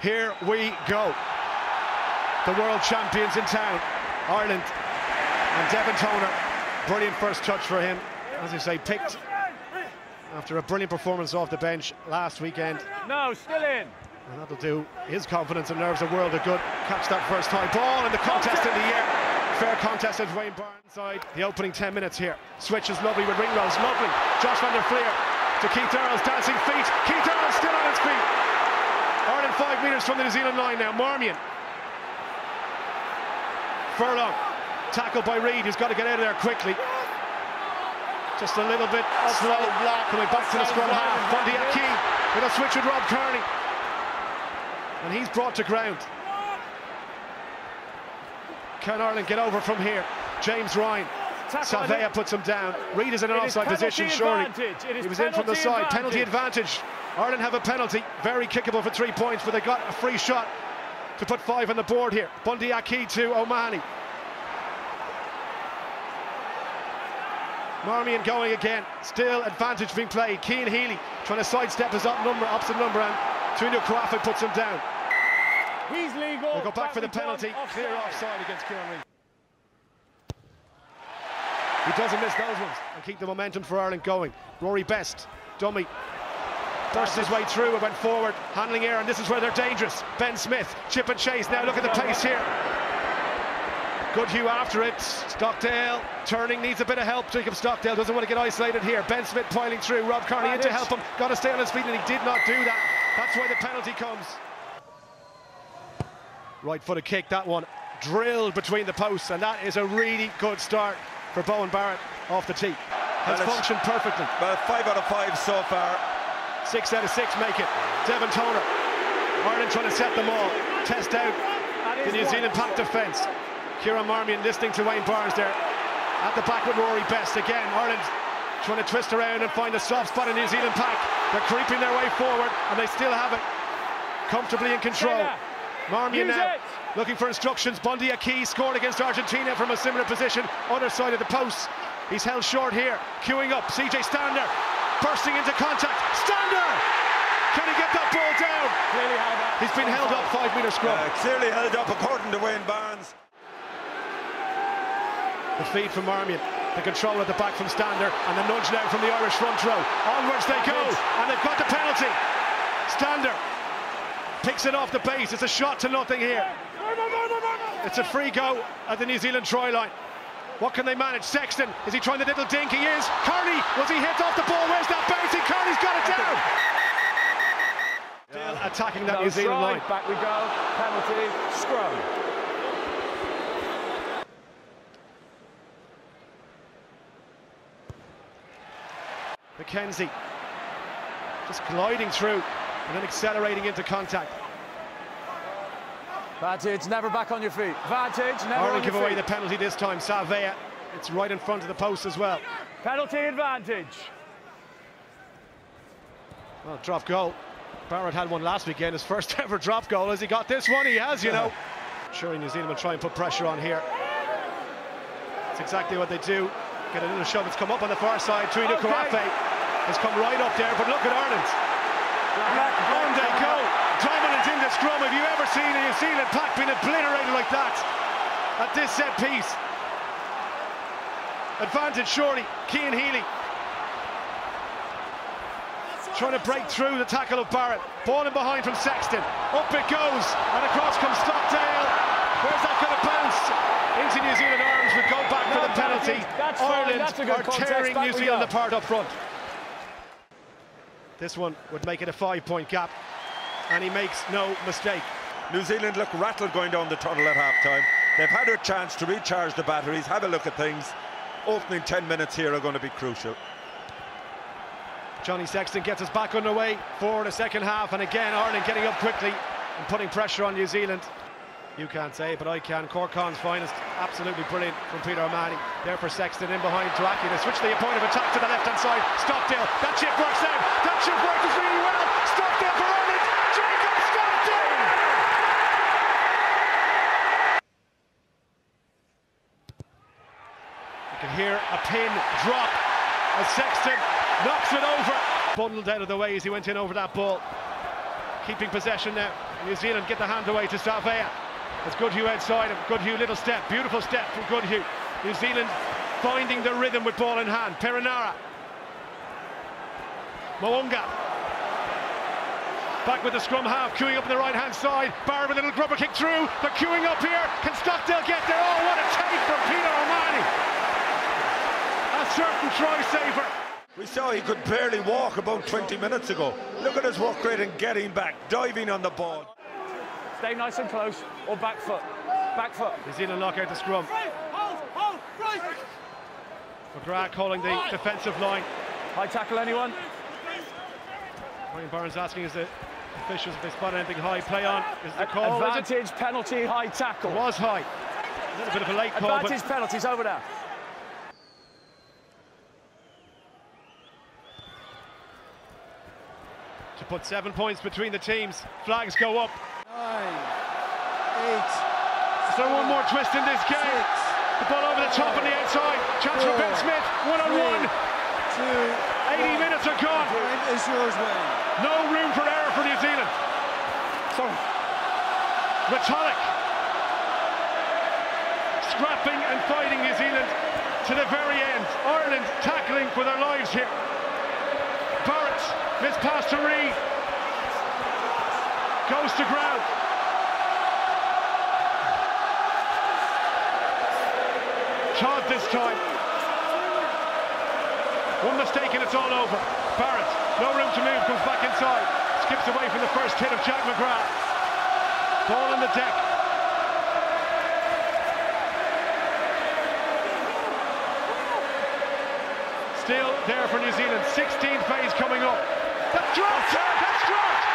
Here we go. The world champions in town, Ireland. And Devin Toner, brilliant first touch for him. As you say, picked after a brilliant performance off the bench last weekend. No, still in. And that'll do his confidence and nerves a world of good. Catch that first high ball in the contest in the air. Fair contest at Wayne Barnes side. The opening 10 minutes here. Switch is lovely with Ringrose. Lovely. Josh van der Flier to Keith Earls. Dancing feet. Keith Earls still on his feet. Ireland five metres from the New Zealand line now. Marmion. Furlong. Tackled by Read, who's got to get out of there quickly. Just a little bit slow. Coming back to the scrum half. Bundee Aki with a switch with Rob Kearney. And he's brought to ground. Can Ireland get over from here? James Ryan. Savea puts him down. Read is in an offside position, surely. advantage. He was in from the side. Penalty advantage. Ireland have a penalty. Very kickable for three points, but they got a free shot to put five on the board here. Bundee Aki to O'Mahony. Marmion going again. Still advantage being played. Cian Healy trying to sidestep his up number, opposite number, and Tu'inukuafe puts him down. He's legal. They'll go back for the penalty. Clear offside. offside against Kieran Read. He doesn't miss those ones and keep the momentum for Ireland going. Rory Best, dummy, burst his way through and went forward, handling air, and this is where they're dangerous. Ben Smith, chip and chase. Now look at the pace here. Goodhue after it. Stockdale turning needs a bit of help. Jacob Stockdale doesn't want to get isolated here. Ben Smith piling through. Rob Kearney in to help him. Got to stay on his feet, and he did not do that. That's why the penalty comes. Right footed kick, that one drilled between the posts, and that is a really good start for Beauden Barrett off the tee. Has it's- functioned perfectly. Well, five out of five so far. Six out of six make it. Devin Toner. Ireland trying to set them all. Test out the New. Zealand pack defence. Kieran Marmion listening to Wayne Barnes there. At the back with Rory Best again. Ireland trying to twist around and find a soft spot in New Zealand pack. They're creeping their way forward and they still have it comfortably in control. Marmion use now it. looking for instructions. Bundee Aki scored against Argentina from a similar position, other side of the post. He's held short here, queuing up. CJ Stander bursting into contact. Stander! Can he get that ball down? Clearly held up. He's been held up five metre scrum. Uh, clearly held up according to Wayne Barnes. The feed from Marmion. The control at the back from Stander and the nudge now from the Irish front row. Onwards they go and they've got the penalty. Stander picks it off the base. It's a shot to nothing here. It's a free go at the New Zealand try line. What can they manage? Sexton, is he trying the little dink? He is. Kearney, was he hit off the ball? Where's that bouncing? Kearney's got it down. Still attacking that No New Zealand line. Back we go. Penalty. Scrum. McKenzie just gliding through and then accelerating into contact. Vantage, it's never back on your feet. Vantage, never on Ireland your give away the penalty this time. Savea, it's right in front of the post as well. Penalty advantage. Well, drop goal. Barrett had one last weekend, his first ever drop goal. Has he got this one? He has, you know. Surely New Zealand will try and put pressure on here. That's exactly what they do. Get a little shove. It's come up on the far side. Tuina Okay. Karafe has come right up there, but look at Ireland. They go. Dominant in the scrum. Have you ever seen a New Zealand pack being obliterated like that at this set piece? Advantage surely. Cian Healy trying to break through the tackle of Barrett. Ball in behind from Sexton. Up it goes, and across comes Stockdale. Where's that going to bounce? Into New Zealand arms. We go back for the penalty. That's fine. Ireland That's a good are tearing New Zealand apart up front. This one would make it a five-point gap, and he makes no mistake. New Zealand look rattled going down the tunnel at half time. They've had their chance to recharge the batteries, have a look at things. Opening 10 minutes here are going to be crucial. Johnny Sexton gets us back underway for the second half, and again Ireland getting up quickly and putting pressure on New Zealand. You can't say but I can. Corcon's finest, absolutely brilliant from Peter O'Mahony. There for Sexton, in behind to Aki. They switch the point of attack to the left-hand side. Stockdale, that chip works out. That chip works really well. Stockdale for Ireland. Jacob Stockdale. You can hear a pin drop as Sexton knocks it over. Bundled out of the way as he went in over that ball. keeping possession now. New Zealand get the hand away to Savea. It's Goodhue outside him. Goodhue, little step, beautiful step from Goodhue. New Zealand finding the rhythm with ball in hand. Perenara. Mo'unga. Back with the scrum half, queuing up on the right hand side. A little grubber kick through. They're queuing up here. Can Stockdale get there? Oh, what a take from Peter O'Mahony. A certain try saver. We saw he could barely walk about 20 minutes ago. Look at his work rate in getting back, diving on the ball. Stay nice and close, or back foot. Back foot. New Zealand lock out the scrum. McGrath calling the defensive line. High tackle, anyone? Brian Barnes asking is the officials if they spot anything high. Play on. Is the call? is it? Advantage, penalty, high tackle. It was high. A little bit of a late call, Advantage, but penalties over there. to put seven points between the teams. Flags go up. Nine, eight, Is there one more twist in this game? six, The ball over the top on the outside. Chance for Ben Smith. One on one. two, 80 minutes are gone. time is yours, Wayne. No room for error for New Zealand. Sorry. Rhetoric. Scrapping and fighting New Zealand to the very end. Ireland tackling for their lives here. Barrett, missed pass to Read. Goes to ground. Todd this time. One mistake and it's all over. Barrett, no room to move, comes back inside. Skips away from the first hit of Jack McGrath. Ball on the deck. Still there for New Zealand. 16th phase coming up. That's dropped! That's dropped!